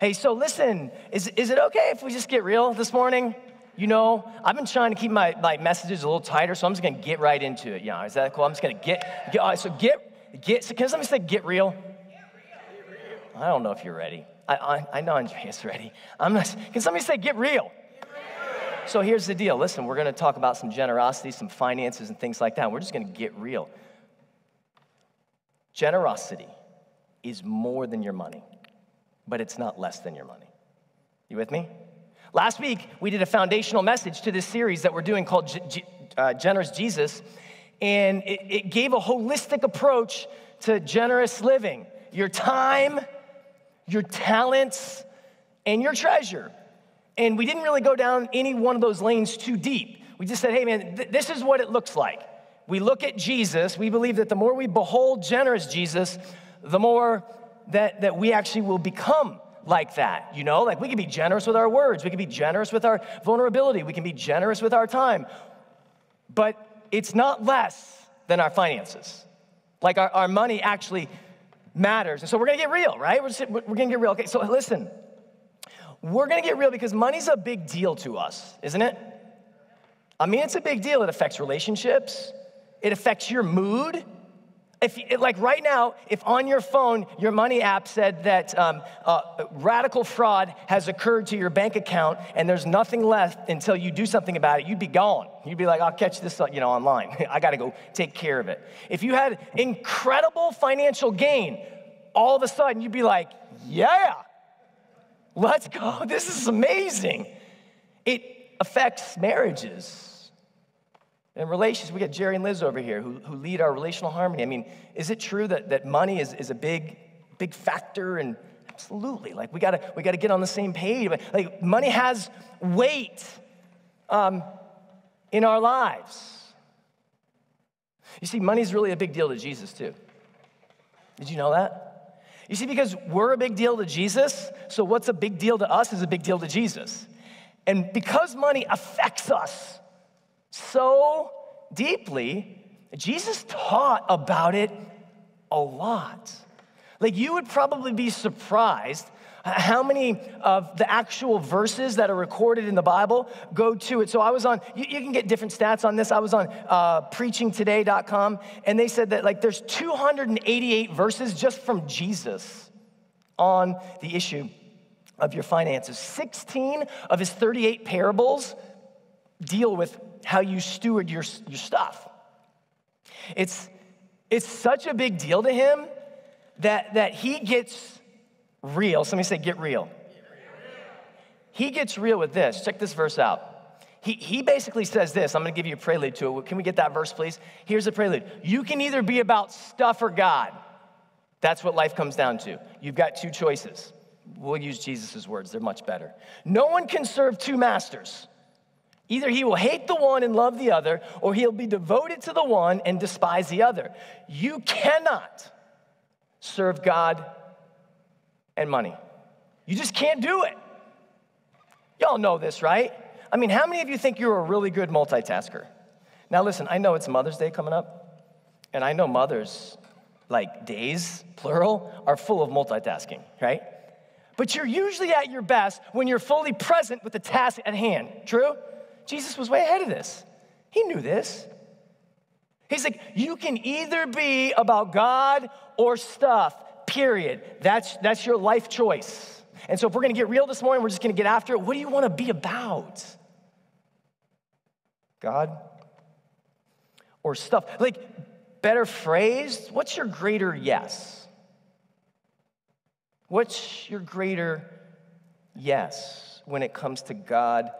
Hey, so listen, is, is it okay if we just get real this morning? You know, I've been trying to keep my, my messages a little tighter, so I'm just gonna get right into it. Yeah, is that cool? I'm just gonna get, get all right, so get, get, so can somebody say get real? I don't know if you're ready. I, I, I know Andrea's ready. I'm not, can somebody say get real? So here's the deal. Listen, we're to talk about some generosity, some finances, and things like that. We're just to get real. Generosity is more than your money, but it's not less than your money. You with me? Last week, we did a foundational message to this series that we're doing called G- G- uh, Generous Jesus, and it, it gave a holistic approach to generous living. Your time, your talents, and your treasure. And we didn't really go down any one of those lanes too deep. We just said, hey, man, th- this is what it looks like. We look at Jesus, we believe that the more we behold generous Jesus, the more that, that we actually will become like that. You know, like we can be generous with our words, we can be generous with our vulnerability, we can be generous with our time. But it's not less than our finances. Like our, our money actually matters. And so we're gonna get real, right? We're, just, we're gonna get real. Okay, so listen, we're gonna get real because money's a big deal to us, isn't it? I mean, it's a big deal. It affects relationships, it affects your mood. If, like right now, if on your phone your money app said that um, uh, radical fraud has occurred to your bank account and there's nothing left until you do something about it, you'd be gone. You'd be like, I'll catch this, you know, online. I got to go take care of it. If you had incredible financial gain, all of a sudden you'd be like, yeah, let's go. This is amazing. It affects marriages and relations, we got Jerry and Liz over here who, who lead our relational harmony. I mean, is it true that, that money is, is a big, big factor? And absolutely, like we gotta, we gotta get on the same page. Like money has weight um, in our lives. You see, money's really a big deal to Jesus too. Did you know that? You see, because we're a big deal to Jesus, so what's a big deal to us is a big deal to Jesus. And because money affects us, so deeply, Jesus taught about it a lot. Like, you would probably be surprised how many of the actual verses that are recorded in the Bible go to it. So I was on, you, you can get different stats on this. I was on uh, preachingtoday.com, and they said that like there's 288 verses just from Jesus on the issue of your finances. 16 of his 38 parables deal with how you steward your, your stuff. It's, it's such a big deal to him that, that he gets real. Somebody say, get real. He gets real with this. Check this verse out. He, he basically says this. I'm going to give you a prelude to it. Can we get that verse, please? Here's the prelude. You can either be about stuff or God. That's what life comes down to. You've got two choices. We'll use Jesus' words, they're much better. No one can serve two masters. Either he will hate the one and love the other, or he'll be devoted to the one and despise the other. You cannot serve God and money. You just can't do it. Y'all know this, right? I mean, how many of you think you're a really good multitasker? Now, listen, I know it's Mother's Day coming up, and I know mothers, like days, plural, are full of multitasking, right? But you're usually at your best when you're fully present with the task at hand. True? Jesus was way ahead of this. He knew this. He's like, you can either be about God or stuff, period. That's, that's your life choice. And so, if we're gonna get real this morning, we're just gonna get after it. What do you wanna be about? God or stuff? Like, better phrased, what's your greater yes? What's your greater yes when it comes to God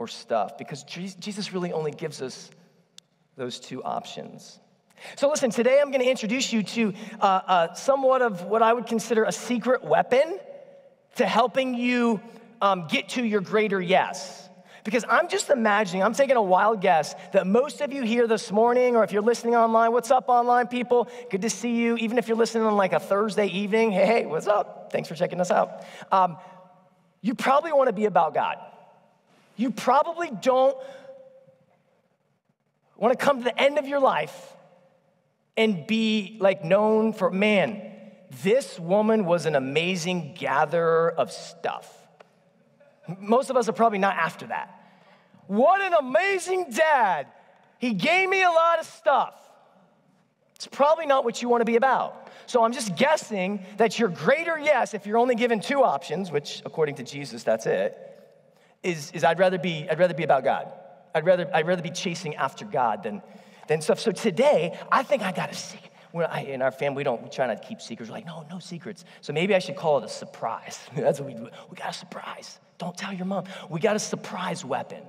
or stuff because Jesus really only gives us those two options. So, listen, today I'm going to introduce you to uh, uh, somewhat of what I would consider a secret weapon to helping you um, get to your greater yes. Because I'm just imagining, I'm taking a wild guess that most of you here this morning, or if you're listening online, what's up, online people? Good to see you. Even if you're listening on like a Thursday evening, hey, hey what's up? Thanks for checking us out. Um, you probably want to be about God. You probably don't want to come to the end of your life and be like known for, man, this woman was an amazing gatherer of stuff. Most of us are probably not after that. What an amazing dad. He gave me a lot of stuff. It's probably not what you want to be about. So I'm just guessing that your greater yes, if you're only given two options, which according to Jesus, that's it, is, is I'd rather be I'd rather be about God. I'd rather I'd rather be chasing after God than than stuff. So today, I think I got a secret. I, in our family, we don't we try not to keep secrets. We're like, no, no secrets. So maybe I should call it a surprise. That's what we do. We got a surprise. Don't tell your mom. We got a surprise weapon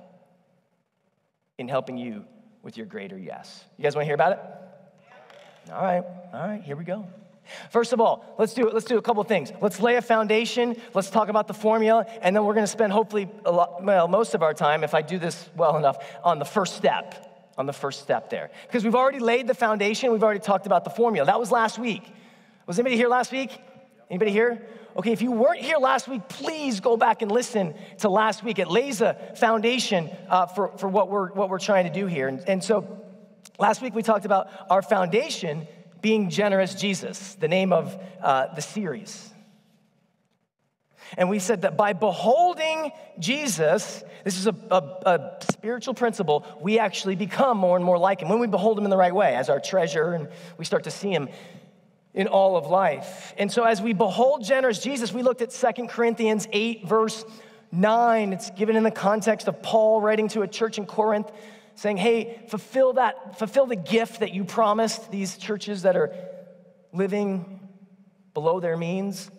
in helping you with your greater yes. You guys want to hear about it? All right, all right, here we go. First of all, let's do let's do a couple things. Let's lay a foundation. Let's talk about the formula, and then we're going to spend hopefully a lot, well, most of our time, if I do this well enough, on the first step. On the first step there, because we've already laid the foundation. We've already talked about the formula. That was last week. Was anybody here last week? Anybody here? Okay, if you weren't here last week, please go back and listen to last week. It lays a foundation uh, for, for what, we're, what we're trying to do here. And, and so last week we talked about our foundation being Generous Jesus, the name of uh, the series. And we said that by beholding Jesus, this is a, a, a, spiritual principle, we actually become more and more like him. When we behold him in the right way as our treasure and we start to see him in all of life. And so as we behold generous Jesus, we looked at Second Corinthians 8, verse 9. It's given in the context of Paul writing to a church in Corinth saying, hey, fulfill that, fulfill the gift that you promised these churches that are living below their means.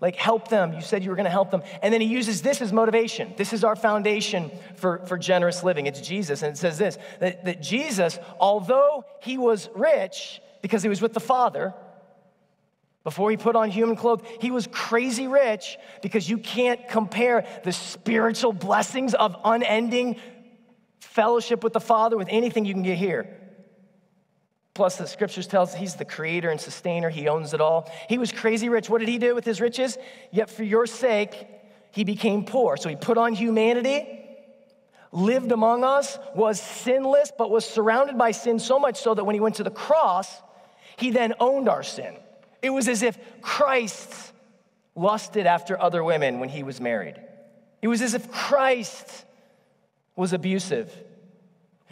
Like, help them. You said you were going to help them. And then he uses this as motivation. This is our foundation for, for generous living. It's Jesus. And it says this that, that Jesus, although he was rich because he was with the Father, before he put on human clothes, he was crazy rich because you can't compare the spiritual blessings of unending fellowship with the Father with anything you can get here. Plus, the scriptures tell us he's the creator and sustainer. He owns it all. He was crazy rich. What did he do with his riches? Yet for your sake, he became poor. So he put on humanity, lived among us, was sinless, but was surrounded by sin so much so that when he went to the cross, he then owned our sin. It was as if Christ lusted after other women when he was married. It was as if Christ was abusive.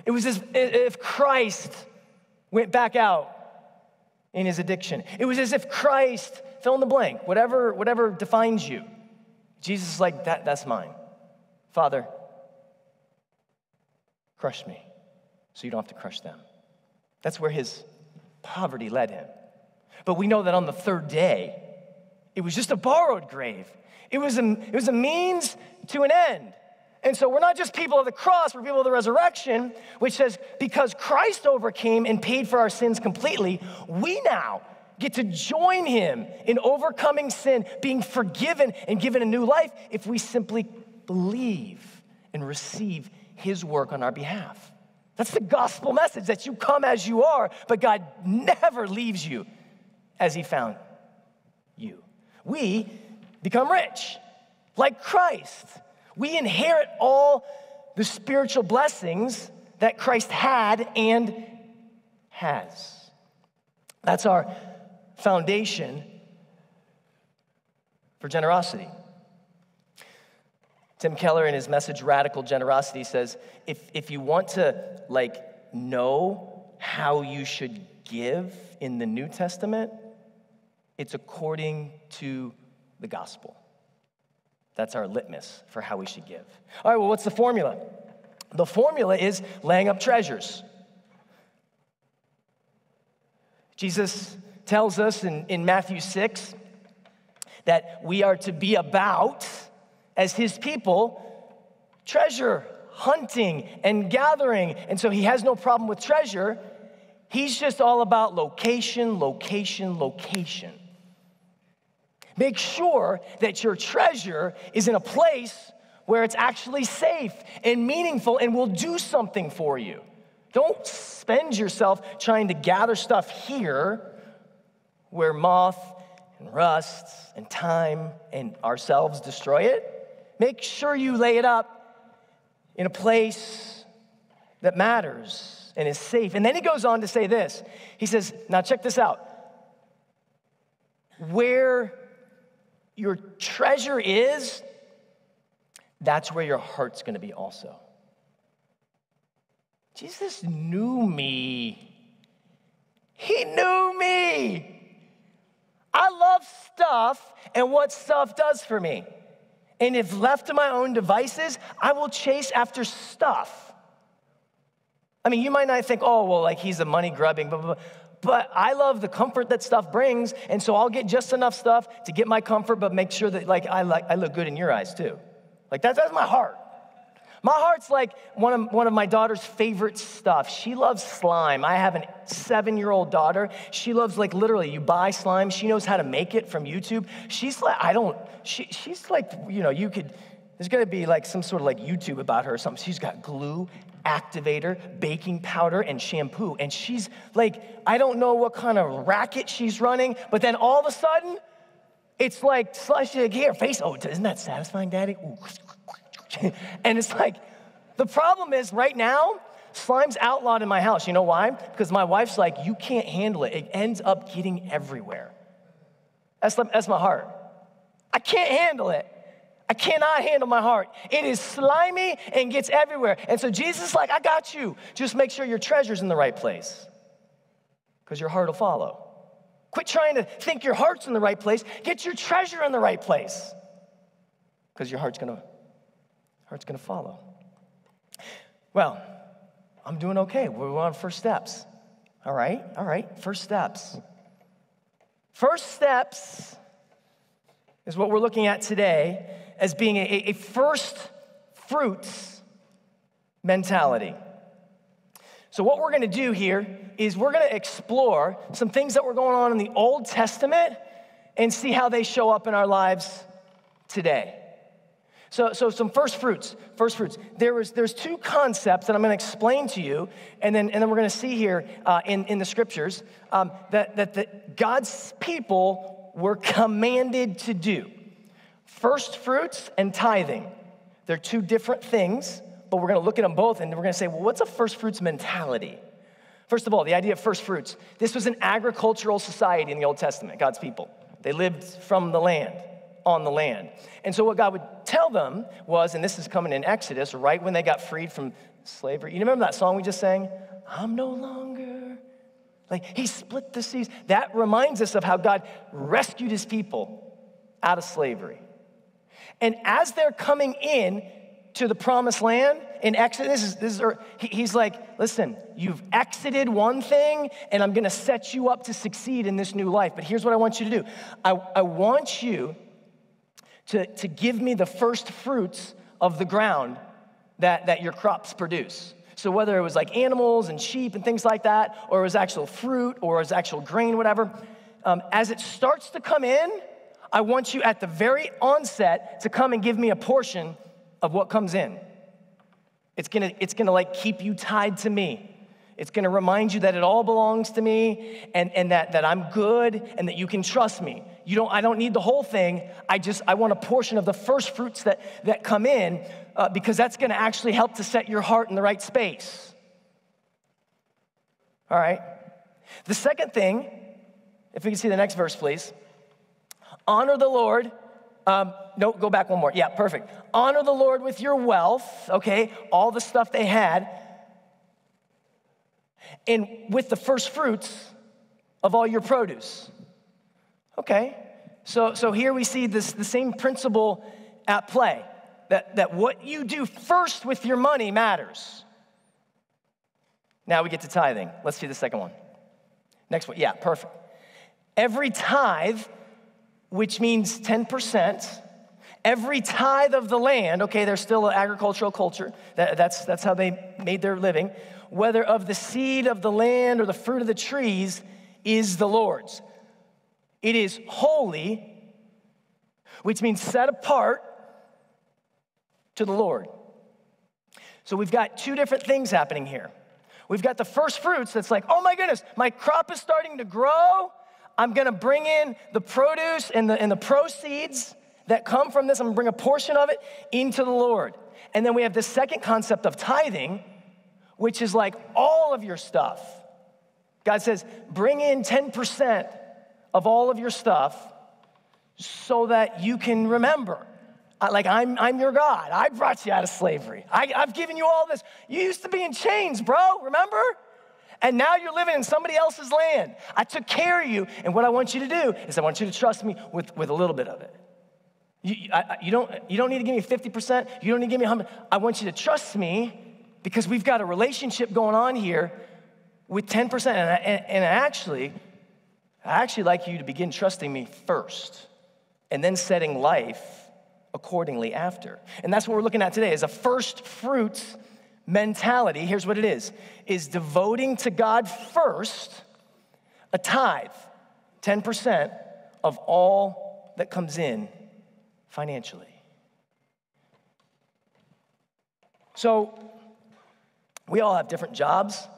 It was as if Christ went back out in his addiction. It was as if Christ, fill in the blank, whatever, whatever defines you. Jesus is like, that, that's mine. Father, crush me so you don't have to crush them. That's where his poverty led him. But we know that on the third day, it was just a borrowed grave. It was a, it was a means to an end. And so we're not just people of the cross, we're people of the resurrection, which says because Christ overcame and paid for our sins completely, we now get to join him in overcoming sin, being forgiven and given a new life if we simply believe and receive his work on our behalf. That's the gospel message that you come as you are, but God never leaves you as he found you. We become rich like Christ we inherit all the spiritual blessings that Christ had and has. That's our foundation for generosity. Tim Keller, in his message Radical Generosity, says if, if you want to like know how you should give in the New Testament, it's according to the gospel. That's our litmus for how we should give. All right, well, what's the formula? The formula is laying up treasures. Jesus tells us in, in Matthew 6 that we are to be about, as his people, treasure hunting and gathering. And so he has no problem with treasure. He's just all about location, location, location. Make sure that your treasure is in a place where it's actually safe and meaningful and will do something for you. Don't spend yourself trying to gather stuff here where moth and rust and time and ourselves destroy it. Make sure you lay it up in a place that matters and is safe. And then he goes on to say this. He says, Now check this out. where your treasure is, that's where your heart's gonna be also. Jesus knew me. He knew me. I love stuff and what stuff does for me. And if left to my own devices, I will chase after stuff. I mean, you might not think, oh, well, like he's a money grubbing, blah, blah, blah. But I love the comfort that stuff brings, and so I'll get just enough stuff to get my comfort, but make sure that like I like I look good in your eyes too. Like that's that's my heart. My heart's like one of, one of my daughter's favorite stuff. She loves slime. I have a seven year old daughter. She loves, like, literally, you buy slime. She knows how to make it from YouTube. She's like, I don't, she, she's like, you know, you could, there's gonna be like some sort of like YouTube about her or something. She's got glue, activator, baking powder, and shampoo. And she's like, I don't know what kind of racket she's running, but then all of a sudden, it's like, slush like, here, face. Oh, isn't that satisfying, Daddy? And it's like, the problem is right now, slime's outlawed in my house. You know why? Because my wife's like, you can't handle it. It ends up getting everywhere. That's, that's my heart. I can't handle it. I cannot handle my heart. It is slimy and gets everywhere. And so Jesus is like, I got you. Just make sure your treasure's in the right place because your heart will follow. Quit trying to think your heart's in the right place. Get your treasure in the right place because your heart's going to heart's going to follow. Well, I'm doing okay. We're on first steps. All right, all right, first steps. First steps is what we're looking at today as being a, a first fruits mentality. So, what we're gonna do here is we're gonna explore some things that were going on in the Old Testament and see how they show up in our lives today. So, so some first fruits, first fruits. There was, there's two concepts that I'm going to explain to you, and then, and then we're going to see here uh, in, in the scriptures um, that, that the, God's people were commanded to do. First fruits and tithing. They're two different things, but we're going to look at them both, and we're going to say, well, what's a first fruits mentality? First of all, the idea of first fruits. This was an agricultural society in the Old Testament, God's people. They lived from the land on the land. And so, what God would tell them was, and this is coming in Exodus, right when they got freed from slavery. You remember that song we just sang? I'm no longer. Like, he split the seas. That reminds us of how God rescued his people out of slavery. And as they're coming in to the promised land in Exodus, this is, this is, he's like, listen, you've exited one thing, and I'm gonna set you up to succeed in this new life. But here's what I want you to do I, I want you to, to give me the first fruits of the ground that, that your crops produce. So, whether it was like animals and sheep and things like that, or it was actual fruit, or it was actual grain, whatever, um, as it starts to come in, I want you at the very onset to come and give me a portion of what comes in. It's gonna, it's gonna like keep you tied to me. It's gonna remind you that it all belongs to me and, and that, that I'm good and that you can trust me. You don't, I don't need the whole thing. I just, I want a portion of the first fruits that, that come in uh, because that's to actually help to set your heart in the right space. All right. The second thing, if we can see the next verse, please. Honor the Lord. Um, no, go back one more. Yeah, perfect. Honor the Lord with your wealth, okay? All the stuff they had. And with the first fruits of all your produce. Okay, so, so here we see this, the same principle at play that, that what you do first with your money matters. Now we get to tithing. Let's see the second one. Next one. Yeah, perfect. Every tithe, which means 10%, every tithe of the land, okay, they're still an agricultural culture, that, that's, that's how they made their living, whether of the seed of the land or the fruit of the trees, is the Lord's. It is holy, which means set apart to the Lord. So we've got two different things happening here. We've got the first fruits that's like, oh my goodness, my crop is starting to grow. I'm gonna bring in the produce and the, and the proceeds that come from this. I'm gonna bring a portion of it into the Lord. And then we have the second concept of tithing, which is like all of your stuff. God says, bring in 10% of all of your stuff so that you can remember. Like, I'm, I'm your God. I brought you out of slavery. I, I've given you all this. You used to be in chains, bro, remember? And now you're living in somebody else's land. I took care of you. And what I want you to do is I want you to trust me with, with a little bit of it. You, I, you, don't, you don't need to give me 50%. You don't need to give me 100 I want you to trust me because we've got a relationship going on here with 10%. And, I, and, and actually, I actually like you to begin trusting me first and then setting life accordingly after. And that's what we're looking at today is a first fruits mentality. Here's what it is is devoting to God first a tithe, 10% of all that comes in financially. So, we all have different jobs.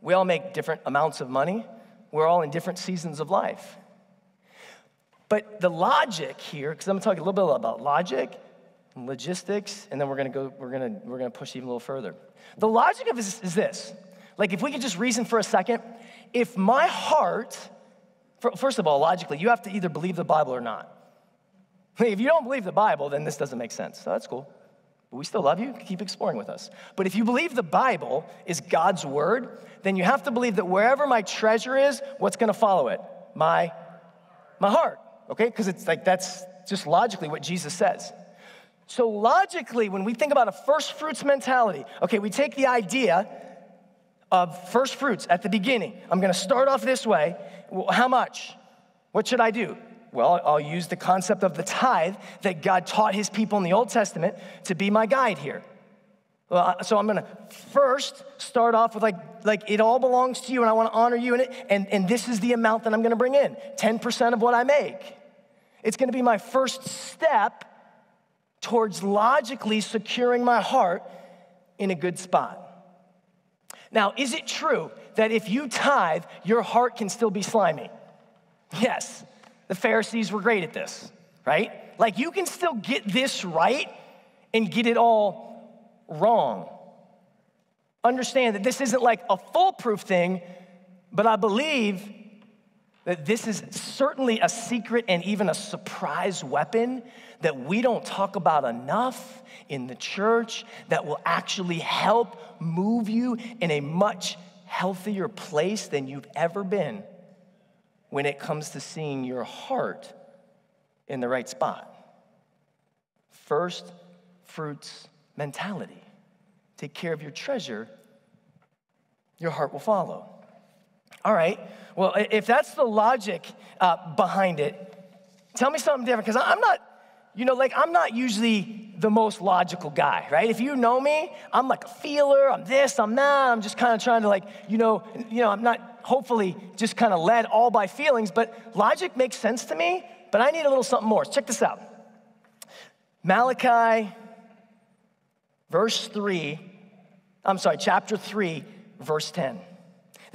We all make different amounts of money. We're all in different seasons of life. But the logic here, because I'm talking a little bit about logic logistics, and then we're gonna go, we're gonna, we're gonna push even a little further. The logic of this is this. Like, if we could just reason for a second, if my heart, first of all, logically, you have to either believe the Bible or not. If you don't believe the Bible, then this doesn't make sense. So that's cool. But we still love you. Keep exploring with us. But if you believe the Bible is God's word, then you have to believe that wherever my treasure is, what's going to follow it? My, my heart. Okay? Because it's like that's just logically what Jesus says. So, logically, when we think about a first fruits mentality, okay, we take the idea of first fruits at the beginning. I'm gonna start off this way. How much? What should I do? Well, I'll use the concept of the tithe that God taught his people in the Old Testament to be my guide here. Well, so I'm gonna first start off with like, like it all belongs to you and I wanna honor you in it, and, and this is the amount that I'm gonna bring in 10% of what I make. It's gonna be my first step towards logically securing my heart in a good spot. Now, is it true that if you tithe, your heart can still be slimy? Yes. The Pharisees were great at this, right? Like you can still get this right and get it all wrong. Understand that this isn't like a foolproof thing, but I believe that this is certainly a secret and even a surprise weapon that we don't talk about enough in the church that will actually help move you in a much healthier place than you've ever been when it comes to seeing your heart in the right spot. First fruits mentality. Take care of your treasure, your heart will follow. All right, well, if that's the logic uh, behind it, tell me something different, because I'm not, you know, like I'm not usually the most logical guy, right? If you know me, I'm like a feeler, I'm this, I'm that, I'm just kind of trying to like, you know, you know, I'm not hopefully just kind of led all by feelings, but logic makes sense to me, but I need a little something more. Check this out. Malachi, verse 3, I'm sorry, chapter 3, verse 10.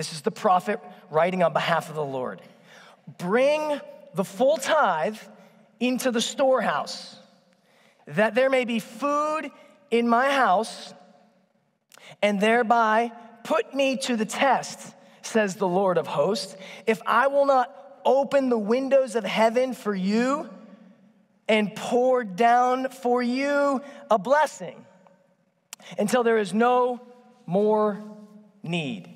This is the prophet writing on behalf of the Lord. Bring the full tithe into the storehouse, that there may be food in my house, and thereby put me to the test says the Lord of hosts, if I will not open the windows of heaven for you and pour down for you a blessing until there is no more need.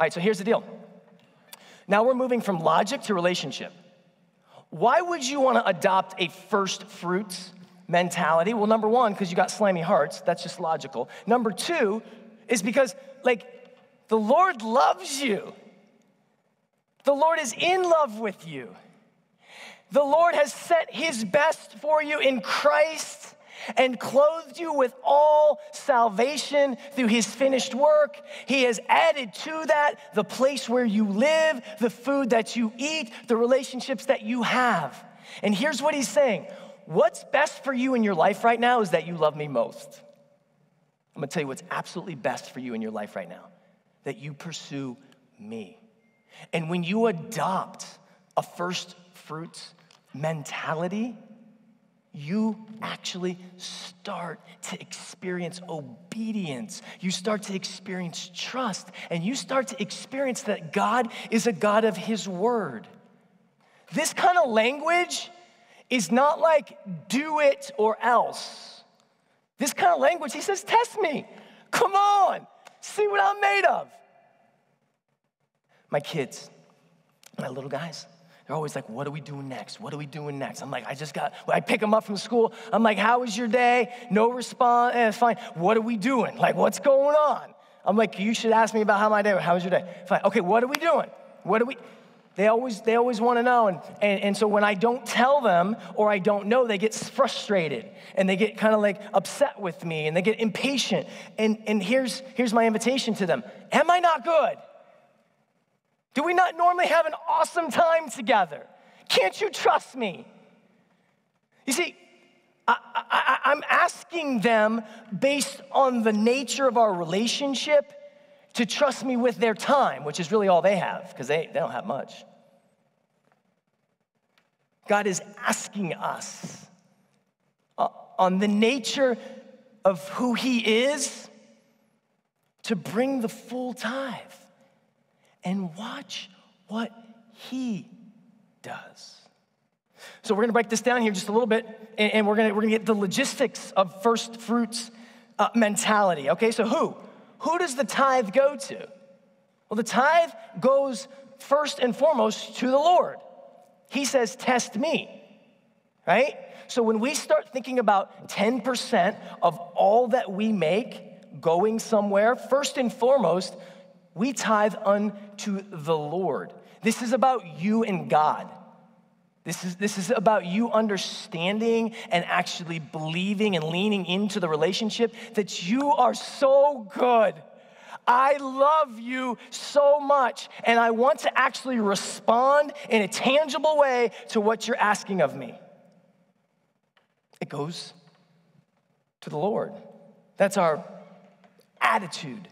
All right, so here's the deal. Now we're moving from logic to relationship. Why would you want to adopt a first fruits mentality? Well, number one, because you got slimy hearts. That's just logical. Number two is because, like, the Lord loves you. The Lord is in love with you. The Lord has set his best for you in Christ and clothed you with all salvation through his finished work. He has added to that the place where you live, the food that you eat, the relationships that you have. And here's what he's saying What's best for you in your life right now is that you love me most. I'm gonna tell you what's absolutely best for you in your life right now that you pursue me. And when you adopt a first fruits mentality, you actually start to experience obedience. You start to experience trust, and you start to experience that God is a God of His word. this kind of language is not like do it or else. This kind of language, he says, test me. Come on, see what I'm made of. My kids, my little guys, they're always like, what are we doing next? What are we doing next? I'm like, I just got, I pick them up from school. I'm like, how was your day? No response. Eh, fine. What are we doing? Like, what's going on? I'm like, you should ask me about how my day, how was your day? Fine. Okay, what are we doing? What are we, they always, they always want to know. And, and, and so when I don't tell them or I don't know, they get frustrated and they get kind of like upset with me and they get impatient. And, and here's, here's my invitation to them Am I not good? Do we not normally have an awesome time together? Can't you trust me? You see, I, am asking them based on the nature of our relationship to trust me with their time, which is really all they have because they, they don't have much. God is asking us uh, on the nature of who He is to bring the full tithe and watch what He does. So we're gonna break this down here just a little bit, and, we're, gonna, we're gonna get the logistics of first fruits uh, mentality. Okay, so who? Who does the tithe go to? Well, the tithe goes first and foremost to the Lord. He says, Test me, right? So when we start thinking about 10% of all that we make going somewhere, first and foremost, we tithe unto the Lord. This is about you and God. This is, this is about you understanding and actually believing and leaning into the relationship that you are so good. I love you so much, and I want to actually respond in a tangible way to what you're asking of me. It goes to the Lord. That's our attitude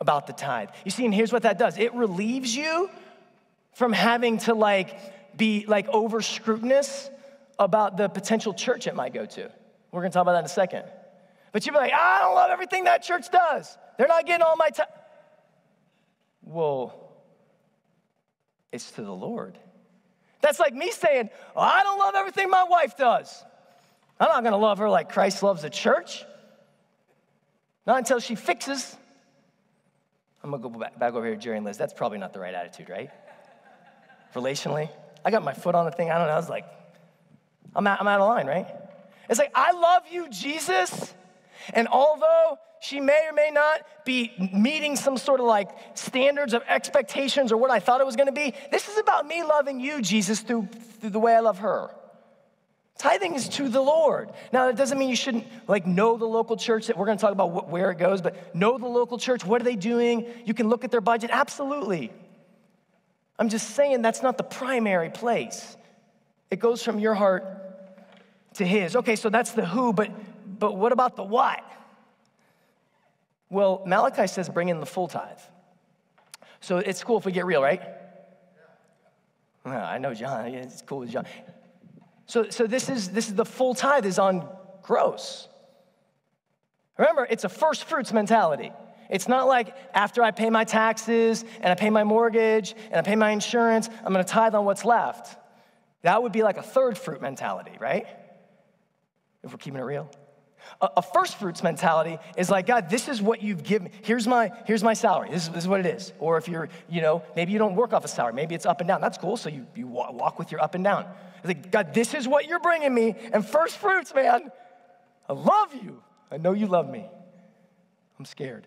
about the tithe. You see, and here's what that does it relieves you from having to like be like over scrutinous about the potential church it might go to. We're gonna talk about that in a second. But you'd be like, I don't love everything that church does. They're not getting all my time. Well, it's to the Lord. That's like me saying, I don't love everything my wife does. I'm not gonna love her like Christ loves the church. Not until she fixes. I'm gonna go back, over here, Jerry and Liz. That's probably not the right attitude, right? Relationally. I got my foot on the thing. I don't know. I was like, I'm out, I'm out of line, right? It's like, I love you, Jesus. And although she may or may not be meeting some sort of like standards of expectations or what I thought it was gonna be, this is about me loving you, Jesus, through, through the way I love her. Tithing is to the Lord. Now, that doesn't mean you shouldn't like know the local church that we're going to talk about where it goes, but know the local church. What are they doing? You can look at their budget. Absolutely. I'm just saying that's not the primary place. It goes from your heart to his. Okay, so that's the who, but but what about the what? Well, Malachi says bring in the full tithe. So it's cool if we get real, right? I know John. It's cool with John. So, so this is this is the full tithe is on gross. Remember, it's a first fruits mentality. It's not like after I pay my taxes and I pay my mortgage and I pay my insurance, I'm gonna tithe on what's left. That would be like a third fruit mentality, right? If we're keeping it real. A, a first fruits mentality is like, God, this is what you've given. Here's my, here's my salary. This is, this is what it is. Or if you're, you know, maybe you don't work off a salary. Maybe it's up and down. That's cool. So you, you walk with your up and down. It's like, God, this is what you're bringing me. And first fruits, man, I love you. I know you love me. I'm scared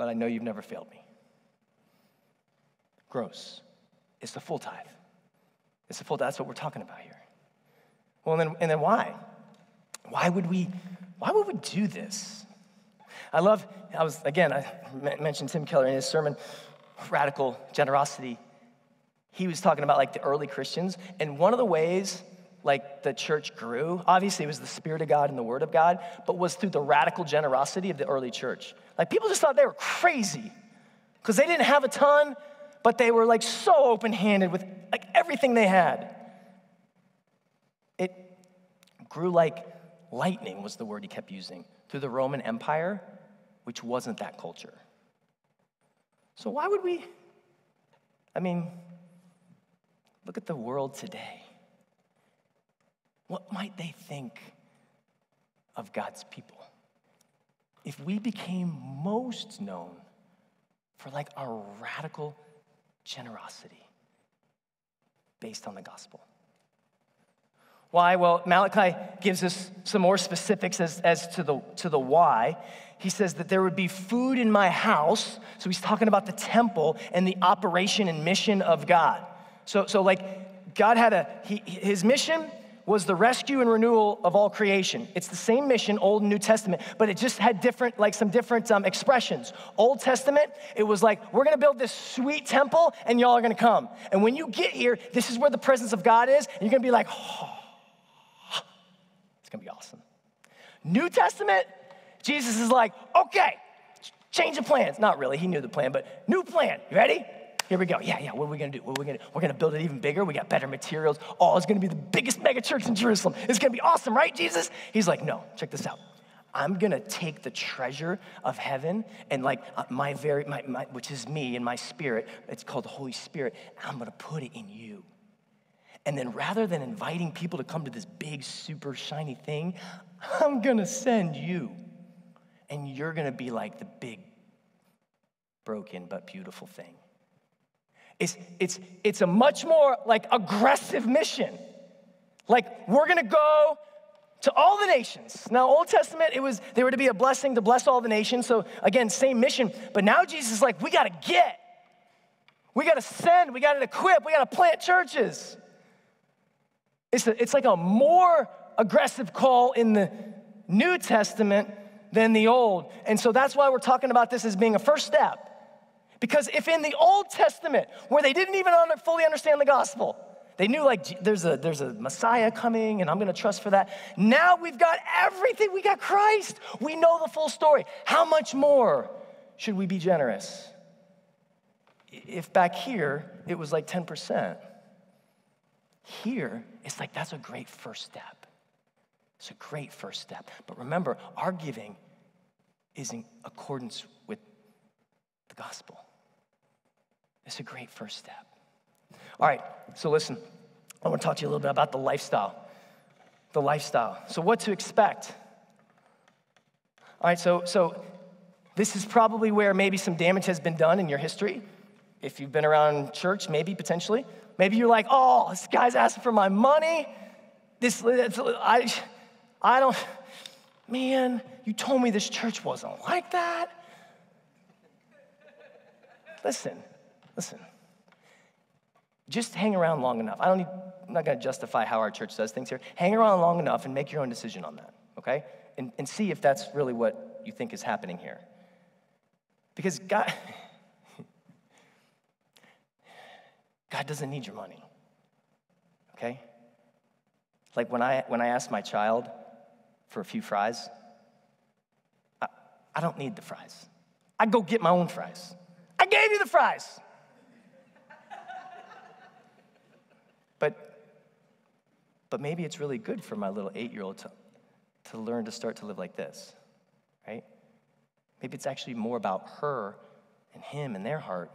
but I know you've never failed me. Gross. It's the full tithe. It's the full tithe. That's what we're talking about here. Well, and then, and then why? Why would we, why would we do this? I love, I was, again, I mentioned Tim Keller in his sermon, Radical Generosity. He was talking about like the early Christians, and one of the ways like the church grew, obviously it was the Spirit of God and the Word of God, but was through the radical generosity of the early church. Like people just thought they were crazy because they didn't have a ton, but they were like so open handed with like everything they had. It grew like lightning, was the word he kept using, through the Roman Empire, which wasn't that culture. So why would we? I mean, look at the world today. What might they think of God's people if we became most known for like our radical generosity based on the gospel? Why? Well, Malachi gives us some more specifics as, as to, the, to the why. He says that there would be food in my house. So he's talking about the temple and the operation and mission of God. So, so like, God had a, he, his mission was the rescue and renewal of all creation. It's the same mission, Old and New Testament, but it just had different, like some different um, expressions. Old Testament, it was like, we're gonna build this sweet temple and y'all are gonna come. And when you get here, this is where the presence of God is, and you're gonna be like, oh, it's gonna be awesome. New Testament, Jesus is like, okay, change the plans. Not really, he knew the plan, but new plan. You ready? Here we go. Yeah, yeah. What are we gonna do? What are we gonna do? We're gonna build it even bigger. We got better materials. Oh, it's gonna be the biggest mega church in Jerusalem. It's gonna be awesome, right, Jesus? He's like, no, check this out. I'm gonna take the treasure of heaven and like uh, my very, my, my, which is me and my spirit, it's called the Holy Spirit, I'm gonna put it in you. And then rather than inviting people to come to this big, super shiny thing, I'm gonna send you. And you're gonna be like the big, broken, but beautiful thing. It's, it's, it's a much more like aggressive mission. Like, we're gonna go to all the nations. Now, Old Testament, it was they were to be a blessing to bless all the nations. So again, same mission. But now Jesus is like, we gotta get, we gotta send, we gotta equip, we gotta plant churches. It's, a, it's like a more aggressive call in the New Testament than the Old. And so that's why we're talking about this as being a first step. Because if in the Old Testament, where they didn't even fully understand the gospel, they knew like there's a, there's a Messiah coming and I'm gonna trust for that. Now we've got everything. We got Christ. We know the full story. How much more should we be generous? If back here it was like 10%, here, it's like that's a great first step. It's a great first step. But remember, our giving is in accordance with the gospel. It's a great first step. All right, so listen, I want to talk to you a little bit about the lifestyle. The lifestyle. So, what to expect? All right, so, so this is probably where maybe some damage has been done in your history. If you've been around church, maybe potentially. Maybe you're like, oh, this guy's asking for my money. This, I, I don't, man, you told me this church wasn't like that. Listen, listen. Just hang around long enough. I don't need, I'm not going to justify how our church does things here. Hang around long enough and make your own decision on that, okay? And, and see if that's really what you think is happening here. Because God, God doesn't need your money. Okay? Like when I when I ask my child for a few fries, I, I don't need the fries. I go get my own fries. I gave you the fries. but but maybe it's really good for my little eight-year-old to, to learn to start to live like this, right? Maybe it's actually more about her and him and their heart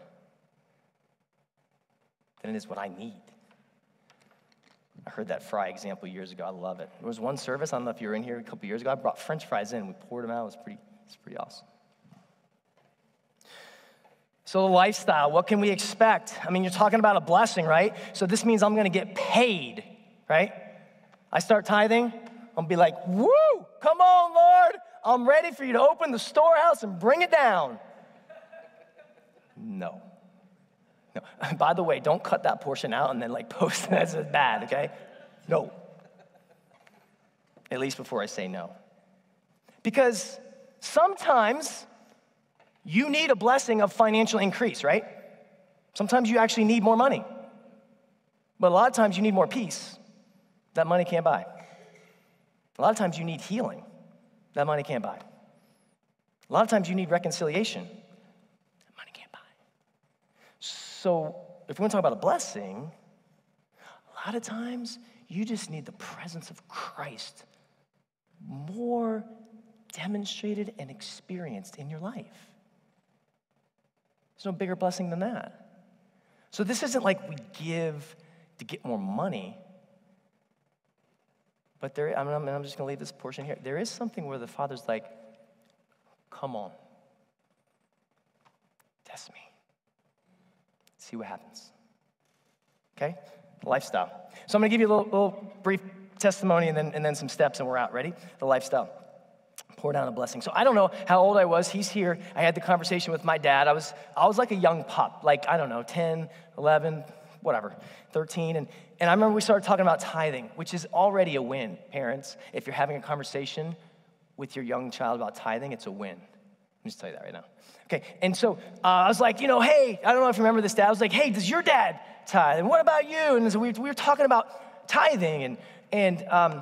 than it is what I need. I heard that fry example years ago. I love it. There was one service, I don't know if you were in here a couple years ago. I brought French fries in. We poured them out. It was pretty, it was pretty awesome. So, the lifestyle, what can we expect? I mean, you're talking about a blessing, right? So, this means I'm going to get paid, right? I start tithing, I'm be like, woo, come on, Lord. I'm ready for you to open the storehouse and bring it down. No. No. By the way, don't cut that portion out and then like post it as bad, okay? No. At least before I say no. Because sometimes you need a blessing of financial increase, right? Sometimes you actually need more money. But a lot of times you need more peace that money can't buy. A lot of times you need healing that money can't buy. A lot of times you need reconciliation So, if we want to talk about a blessing, a lot of times you just need the presence of Christ more demonstrated and experienced in your life. There's no bigger blessing than that. So, this isn't like we give to get more money. But there, I'm, I'm just going to leave this portion here. There is something where the father's like, come on, test me. See what happens. Okay? Lifestyle. So I'm going to give you a little, little brief testimony and then, and then some steps, and we're out. Ready? The lifestyle pour down a blessing. So I don't know how old I was. He's here. I had the conversation with my dad. I was, I was like a young pup, like, I don't know, 10, 11, whatever, 13. And, and I remember we started talking about tithing, which is already a win, parents. If you're having a conversation with your young child about tithing, it's a win. Let me just tell you that right now. Okay, and so uh, I was like, you know, hey, I don't know if you remember this dad. I was like, hey, does your dad tithe? And what about you? And so we, we were talking about tithing, and, and um,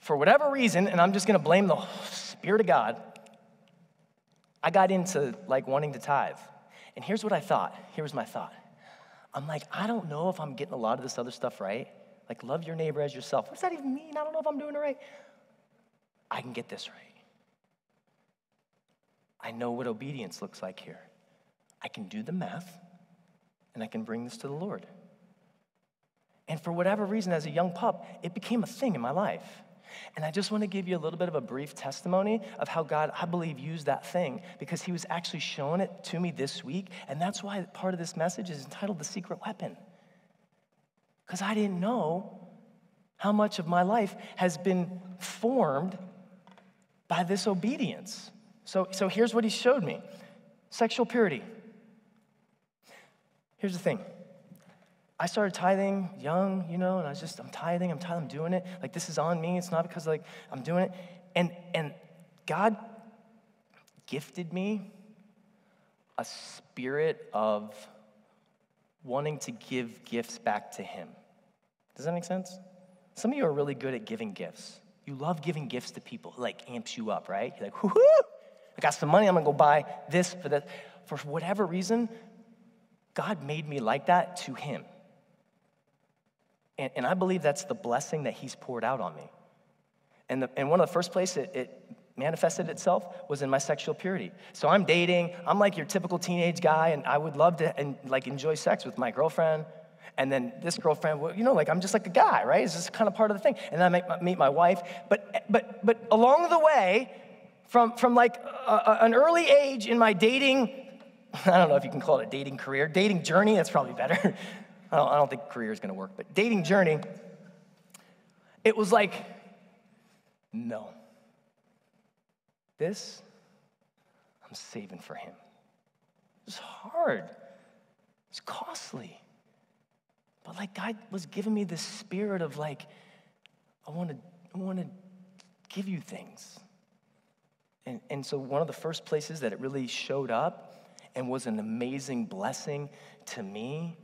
for whatever reason, and I'm just gonna blame the Spirit of God, I got into like wanting to tithe. And here's what I thought. Here was my thought. I'm like, I don't know if I'm getting a lot of this other stuff right. Like, love your neighbor as yourself. What does that even mean? I don't know if I'm doing it right. I can get this right. I know what obedience looks like here. I can do the math and I can bring this to the Lord. And for whatever reason, as a young pup, it became a thing in my life. And I just want to give you a little bit of a brief testimony of how God, I believe, used that thing because He was actually showing it to me this week. And that's why part of this message is entitled The Secret Weapon. Because I didn't know how much of my life has been formed by this obedience. So, so here's what He showed me sexual purity. Here's the thing I started tithing young, you know, and I was just, I'm tithing, I'm tithing, I'm doing it. Like, this is on me. It's not because, like, I'm doing it. And, and God gifted me a spirit of wanting to give gifts back to Him. Does that make sense? Some of you are really good at giving gifts. You love giving gifts to people, it like amps you up, right? You're like, I got some money, I'm gonna go buy this for that. For whatever reason, God made me like that to Him. And, and I believe that's the blessing that He's poured out on me. And, the, and one of the first places it, it manifested itself was in my sexual purity. So I'm dating, I'm like your typical teenage guy, and I would love to and, like enjoy sex with my girlfriend. And then this girlfriend, you know, like I'm just like a guy, right? It's just kind of part of the thing. And then I meet my wife. But, but, but along the way, from, from like a, a, an early age in my dating, I don't know if you can call it a dating career, dating journey, that's probably better. I don't, I don't think career is going to work, but dating journey, it was like, no. This, I'm saving for him. It's hard, it's costly. But like God was giving me this spirit of like, I want to, I want to give you things. And, and so one of the first places that it really showed up and was an amazing blessing to me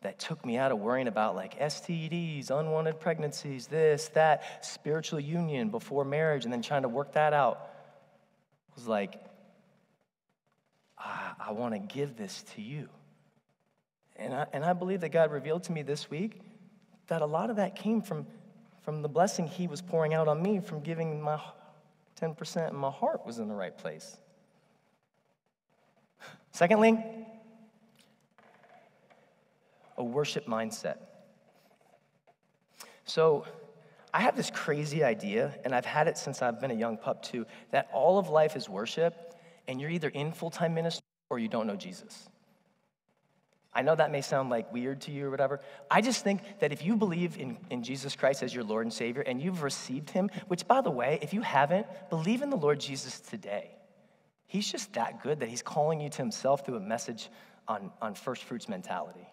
that took me out of worrying about like STDs, unwanted pregnancies, this, that, spiritual union before marriage, and then trying to work that out was like, I, I want to give this to you. And I, and I believe that God revealed to me this week that a lot of that came from, from the blessing He was pouring out on me from giving my 10% and my heart was in the right place. Secondly, a worship mindset. So, I have this crazy idea, and I've had it since I've been a young pup too, that all of life is worship, and you're either in full time ministry or you don't know Jesus. I know that may sound like weird to you or whatever. I just think that if you believe in, in Jesus Christ as your Lord and Savior and you've received Him, which by the way, if you haven't, believe in the Lord Jesus today. He's just that good that He's calling you to Himself through a message on, on first fruits mentality.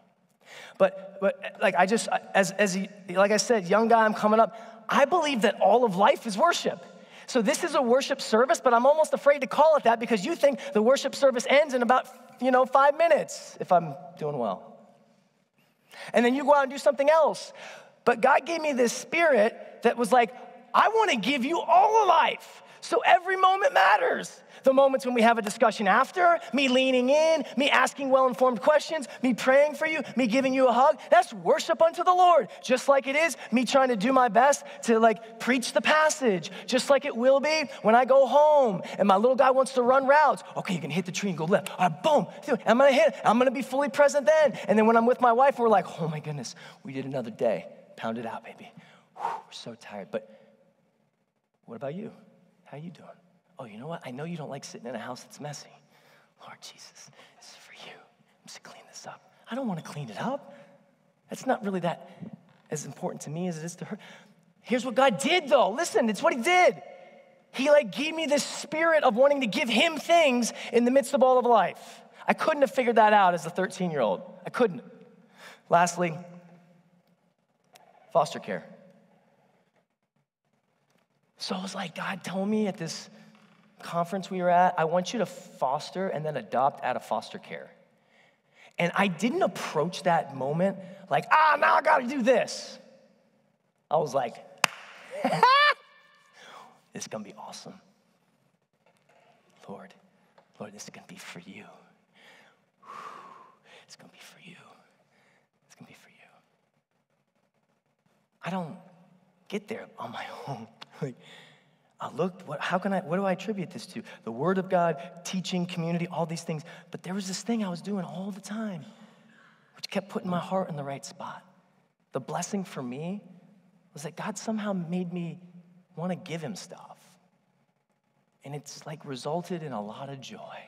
But, but like I just, as, as like I said, young guy, I'm coming up. I believe that all of life is worship. So this is a worship service, but I'm almost afraid to call it that because you think the worship service ends in about, you know, five minutes if I'm doing well. And then you go out and do something else. But God gave me this spirit that was like, I want to give you all of life. So every moment matters. The moments when we have a discussion after, me leaning in, me asking well informed questions, me praying for you, me giving you a hug, that's worship unto the Lord. Just like it is me trying to do my best to like preach the passage, just like it will be when I go home and my little guy wants to run routes. Okay, you can hit the tree and go left. All right, boom. I'm gonna hit, I'm gonna be fully present then. And then when I'm with my wife, we're like, oh my goodness, we did another day. Pound it out, baby. Whew, we're so tired. But what about you? How you doing? Oh, you know what? I know you don't like sitting in a house that's messy. Lord Jesus, this is for you. I'm just clean this up. I don't want to clean it up. That's not really that as important to me as it is to her. Here's what God did though. Listen, it's what he did. He like gave me this spirit of wanting to give him things in the midst of all of life. I couldn't have figured that out as a 13 year old. I couldn't. Lastly, foster care. So I was like, God told me at this conference we were at, I want you to foster and then adopt out of foster care. And I didn't approach that moment like, ah, now I gotta do this. I was like, this is gonna be awesome. Lord, Lord, this is gonna be for you. It's gonna be for you. It's gonna be for you. I don't get there on my own. like, I looked, what, how can I, what do I attribute this to? The Word of God, teaching, community, all these things. But there was this thing I was doing all the time, which kept putting my heart in the right spot. The blessing for me was that God somehow made me want to give Him stuff. And it's like resulted in a lot of joy.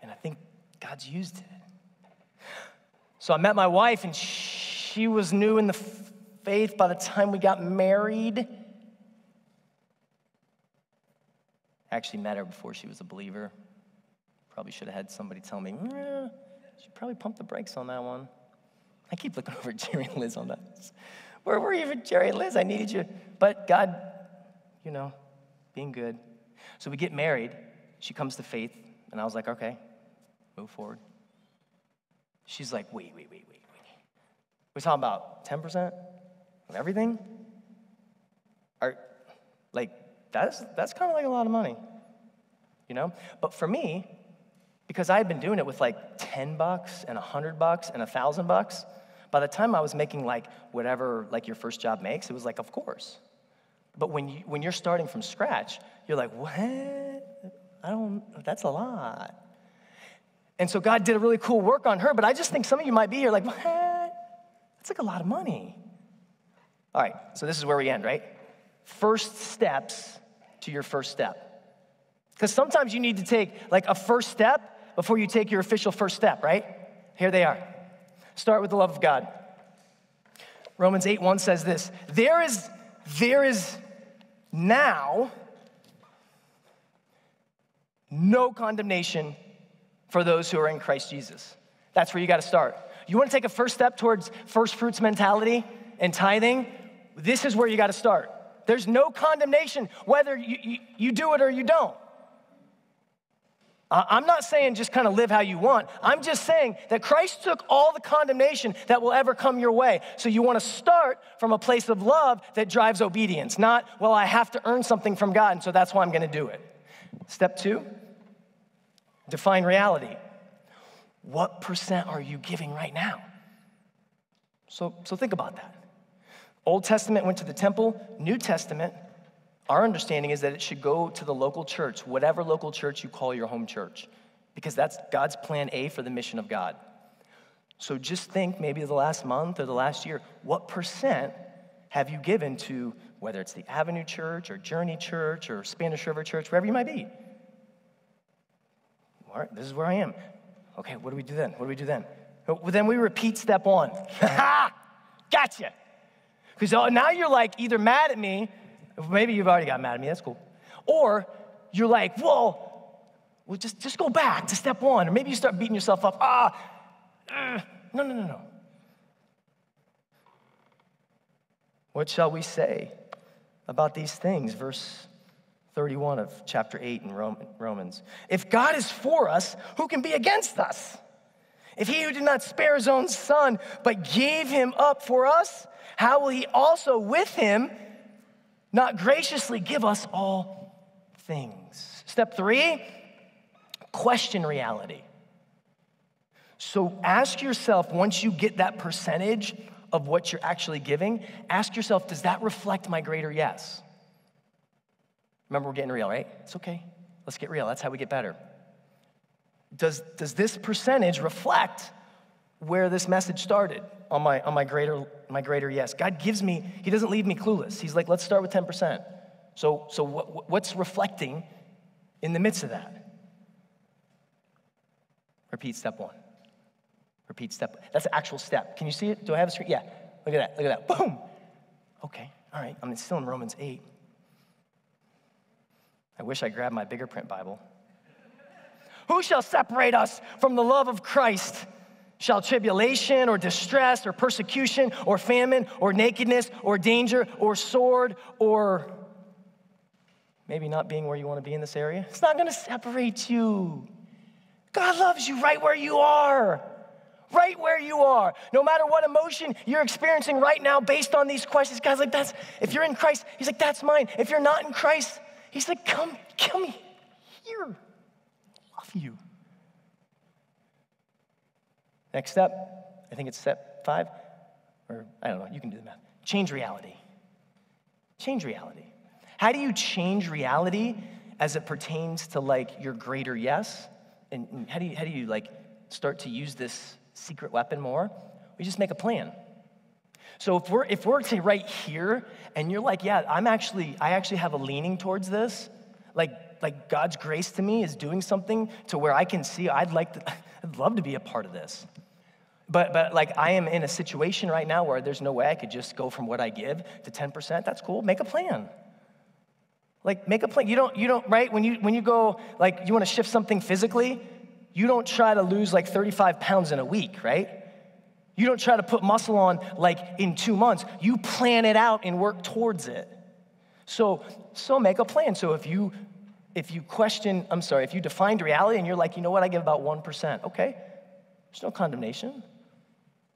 And I think God's used it. So I met my wife, and she was new in the faith by the time we got married. Actually met her before she was a believer. Probably should have had somebody tell me, eh, should probably pump the brakes on that one. I keep looking over at Jerry and Liz on that. Where were you, Jerry and Liz? I needed you. But God, you know, being good. So we get married. She comes to faith, and I was like, okay, move forward. She's like, wait, wait, wait, wait, wait. We're talking about 10% of everything? Are, like, that's, that's kind of like a lot of money, you know? But for me, because I had been doing it with like 10 bucks and 100 bucks and 1,000 bucks, by the time I was making like whatever like your first job makes, it was like, of course. But when, you, when you're starting from scratch, you're like, what? I don't, that's a lot. And so God did a really cool work on her, but I just think some of you might be here like, what? That's like a lot of money. All right, so this is where we end, right? First steps to your first step. Because sometimes you need to take like a first step before you take your official first step, right? Here they are. Start with the love of God. Romans 8 1 says this There is, there is now no condemnation for those who are in Christ Jesus. That's where you got to start. You want to take a first step towards first fruits mentality and tithing? This is where you got to start. There's no condemnation whether you, you, you do it or you don't. I'm not saying just kind of live how you want. I'm just saying that Christ took all the condemnation that will ever come your way. So you want to start from a place of love that drives obedience, not, well, I have to earn something from God, and so that's why I'm going to do it. Step two, define reality. What percent are you giving right now? So, so think about that. Old Testament went to the temple, New Testament, our understanding is that it should go to the local church, whatever local church you call your home church, because that's God's plan A for the mission of God. So just think maybe the last month or the last year, what percent have you given to whether it's the Avenue Church or Journey Church or Spanish River Church, wherever you might be? All right, this is where I am. Okay, what do we do then? What do we do then? Well, then we repeat step one. gotcha. Because now you're like either mad at me, maybe you've already got mad at me, that's cool. Or you're like, whoa, well, just, just go back to step one. Or maybe you start beating yourself up. Ah, uh, no, no, no, no. What shall we say about these things? Verse 31 of chapter 8 in Romans. If God is for us, who can be against us? If he who did not spare his own son, but gave him up for us, how will he also with him not graciously give us all things. Step three, question reality. So ask yourself once you get that percentage of what you're actually giving, ask yourself, does that reflect my greater yes? Remember, we're getting real, right? It's okay. Let's get real. That's how we get better. Does, does this percentage reflect where this message started on my, on my greater, my greater yes? God gives me, He doesn't leave me clueless. He's like, let's start with 10%. So, so what, what's reflecting in the midst of that? Repeat step one. Repeat step. That's the actual step. Can you see it? Do I have a screen? Yeah. Look at that. Look at that. Boom. Okay. All right. I'm still in Romans 8. I wish I grabbed my bigger print Bible. Who shall separate us from the love of Christ? Shall tribulation or distress or persecution or famine or nakedness or danger or sword or maybe not being where you want to be in this area? It's not going to separate you. God loves you right where you are. Right where you are. No matter what emotion you're experiencing right now based on these questions, God's like, that's, if you're in Christ, He's like, that's mine. If you're not in Christ, He's like, come, come here. I Love you. Next step, I think it's step five, or I don't know, you can do the math. Change reality. Change reality. How do you change reality as it pertains to like your greater yes? And how do you, how do you like start to use this secret weapon more? We just make a plan. So if we're if we're say right here and you're like, yeah, I'm actually I actually have a leaning towards this, like like God's grace to me is doing something to where I can see I'd like to I'd love to be a part of this. But but like I am in a situation right now where there's no way I could just go from what I give to 10%. That's cool. Make a plan. Like make a plan. You don't you don't right when you when you go like you want to shift something physically, you don't try to lose like 35 pounds in a week, right? You don't try to put muscle on like in two months. You plan it out and work towards it. So, so make a plan. So if you if you question, I'm sorry, if you defined reality and you're like, you know what, I give about 1%, okay, there's no condemnation.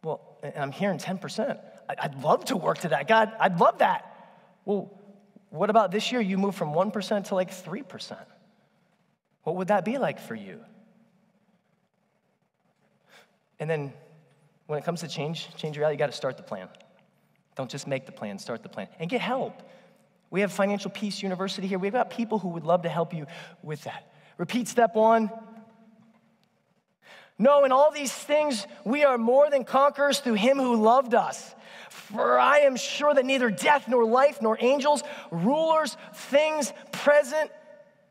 Well, I'm hearing 10%. I'd love to work to that. God, I'd love that. Well, what about this year? You move from 1% to like 3%. What would that be like for you? And then when it comes to change, change reality, you got to start the plan. Don't just make the plan, start the plan. And get help. We have Financial Peace University here. We've got people who would love to help you with that. Repeat step one. No, in all these things, we are more than conquerors through him who loved us. For I am sure that neither death, nor life, nor angels, rulers, things present,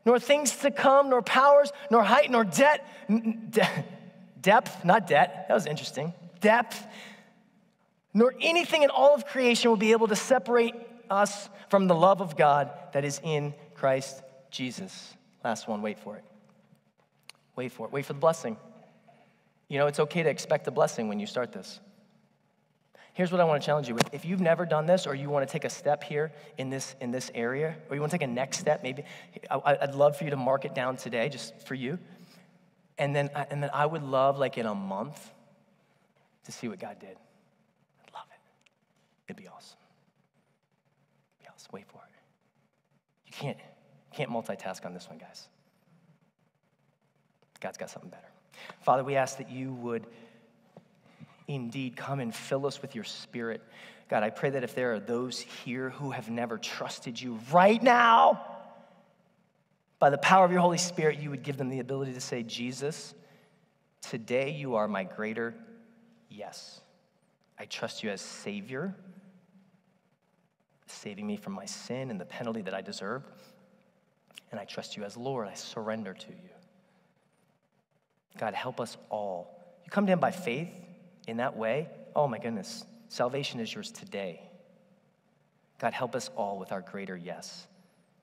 nor things to come, nor powers, nor height, nor debt, de- depth, not debt. That was interesting depth, nor anything in all of creation will be able to separate us from the love of God that is in Christ Jesus. Last one, wait for it. Wait for it. Wait for the blessing. You know, it's okay to expect a blessing when you start this. Here's what I want to challenge you with. If you've never done this or you want to take a step here in this, in this area, or you want to take a next step, maybe, I'd love for you to mark it down today just for you. And then, and then I would love, like in a month, to see what God did. I'd love it. It'd be awesome. It'd. Wait for it. You can't, can't multitask on this one, guys. God's got something better. Father, we ask that you would indeed come and fill us with your spirit. God, I pray that if there are those here who have never trusted you right now, by the power of your Holy Spirit, you would give them the ability to say, Jesus, today you are my greater Yes, I trust you as Savior, saving me from my sin and the penalty that I deserved. And I trust you as Lord. I surrender to you. God, help us all. You come to Him by faith in that way. Oh my goodness, salvation is yours today. God, help us all with our greater yes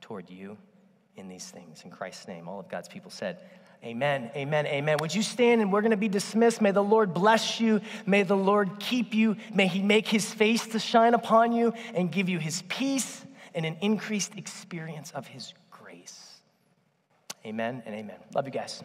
toward you in these things. In Christ's name, all of God's people said, Amen, amen, amen. Would you stand and we're going to be dismissed? May the Lord bless you. May the Lord keep you. May He make His face to shine upon you and give you His peace and an increased experience of His grace. Amen and amen. Love you guys.